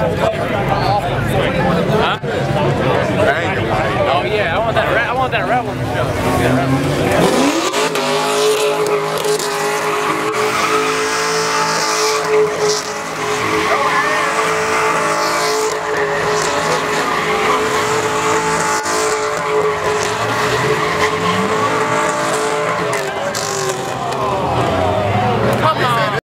Huh? Oh yeah, I want that rat. I want that rat one.